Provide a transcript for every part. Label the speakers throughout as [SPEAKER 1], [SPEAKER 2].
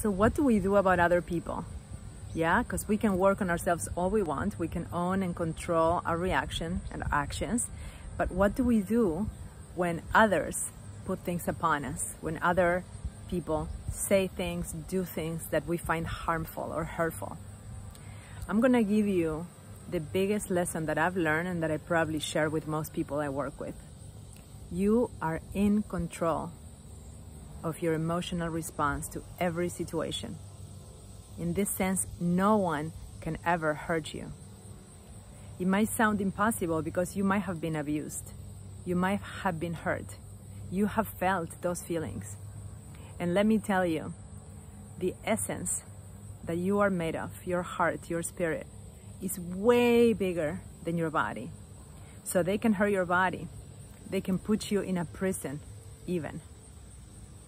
[SPEAKER 1] So what do we do about other people? Yeah, because we can work on ourselves all we want. We can own and control our reaction and actions. But what do we do when others put things upon us? When other people say things, do things that we find harmful or hurtful? I'm gonna give you the biggest lesson that I've learned and that I probably share with most people I work with. You are in control of your emotional response to every situation. In this sense, no one can ever hurt you. It might sound impossible because you might have been abused. You might have been hurt. You have felt those feelings. And let me tell you, the essence that you are made of, your heart, your spirit, is way bigger than your body. So they can hurt your body. They can put you in a prison, even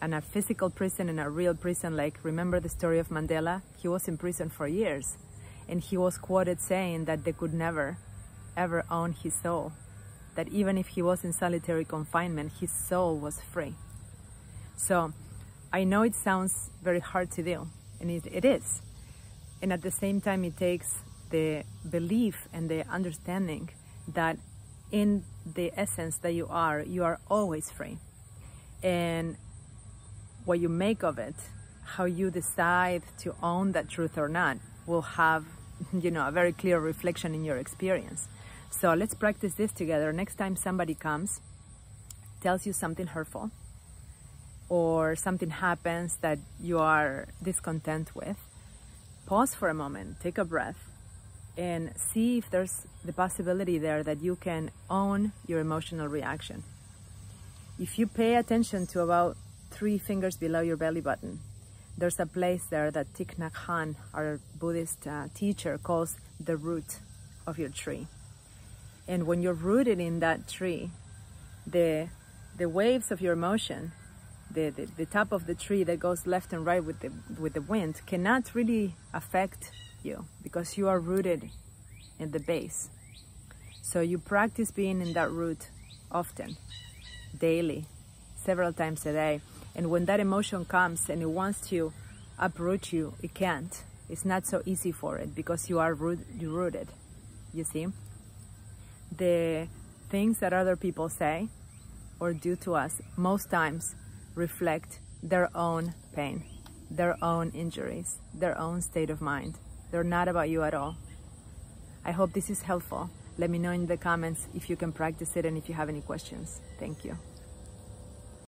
[SPEAKER 1] and a physical prison and a real prison. Like, remember the story of Mandela? He was in prison for years and he was quoted saying that they could never, ever own his soul. That even if he was in solitary confinement, his soul was free. So I know it sounds very hard to do, and it, it is. And at the same time, it takes the belief and the understanding that in the essence that you are, you are always free. And what you make of it, how you decide to own that truth or not, will have, you know, a very clear reflection in your experience. So let's practice this together. Next time somebody comes, tells you something hurtful, or something happens that you are discontent with, pause for a moment, take a breath, and see if there's the possibility there that you can own your emotional reaction. If you pay attention to about three fingers below your belly button. There's a place there that Thich Nhat Hanh, our Buddhist uh, teacher, calls the root of your tree. And when you're rooted in that tree, the, the waves of your emotion, the, the, the top of the tree that goes left and right with the, with the wind cannot really affect you because you are rooted in the base. So you practice being in that root often, daily, several times a day. And when that emotion comes and it wants to uproot you, it can't. It's not so easy for it because you are root, rooted, you see? The things that other people say or do to us most times reflect their own pain, their own injuries, their own state of mind. They're not about you at all. I hope this is helpful. Let me know in the comments if you can practice it and if you have any questions. Thank you.